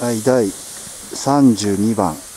はい第32番。